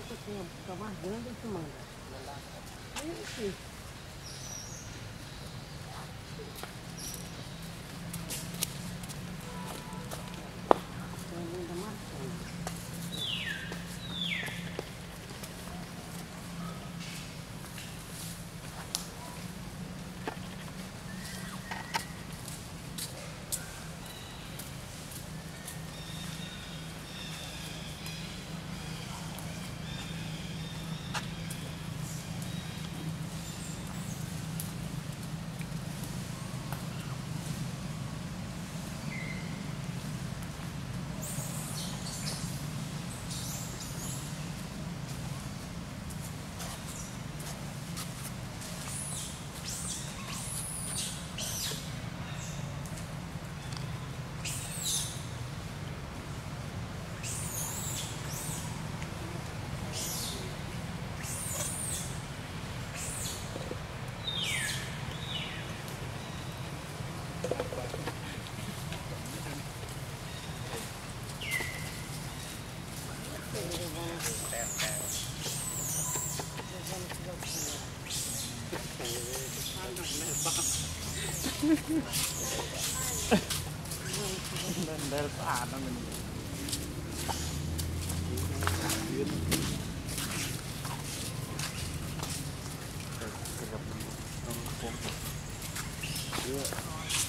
pouco tempo, só guardando e filmando. Aí é eu fiz. Bandar panan ini. Yeah.